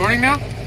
Recording now?